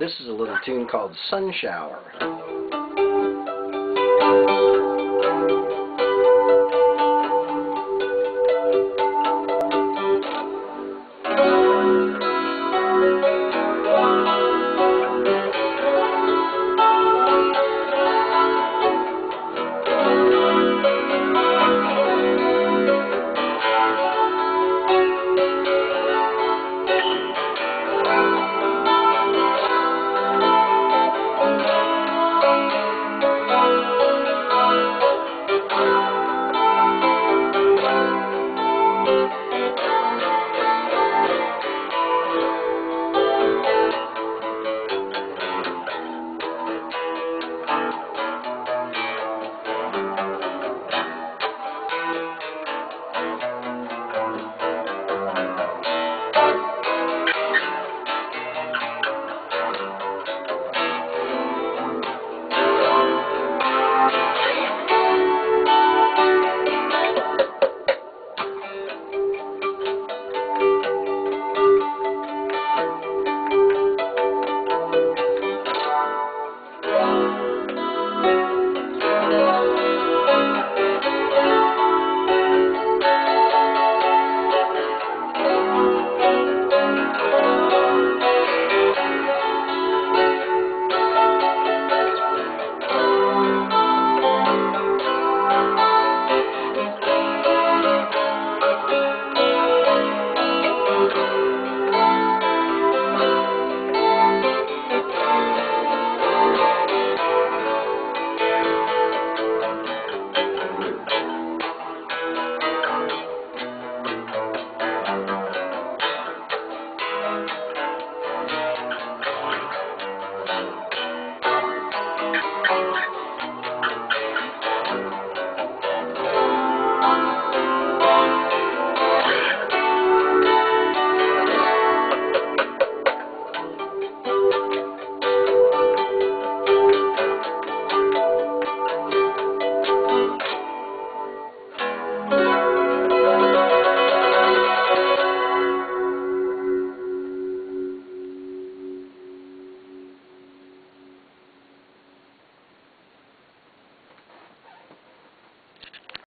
This is a little tune called Sun Shower. Thank you.